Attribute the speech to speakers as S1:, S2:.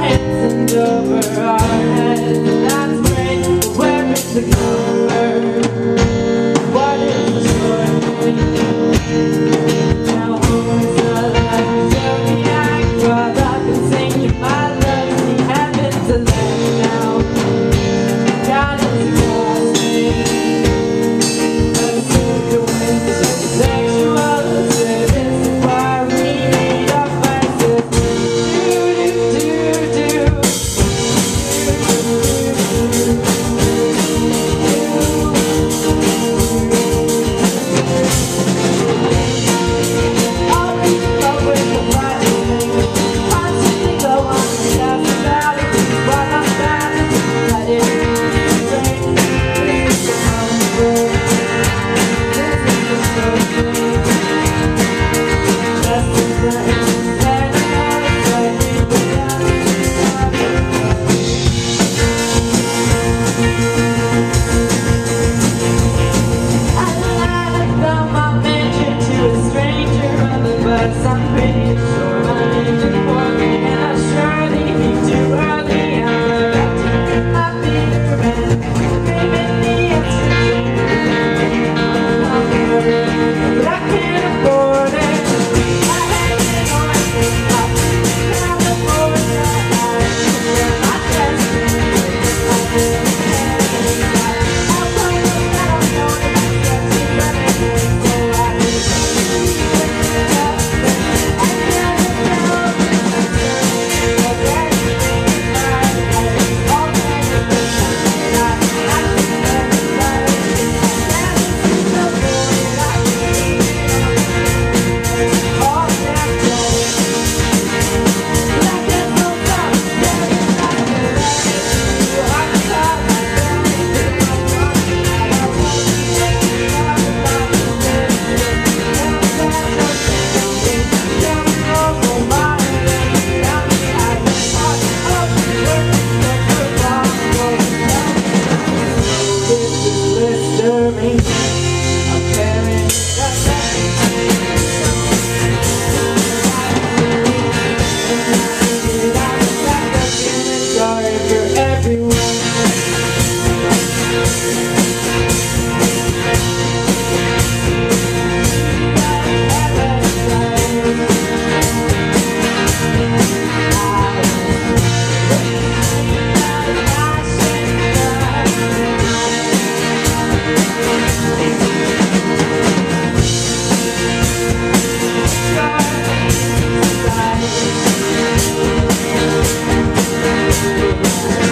S1: hands and over our heads, and that's great. Where is the This is disturbing. I'm you.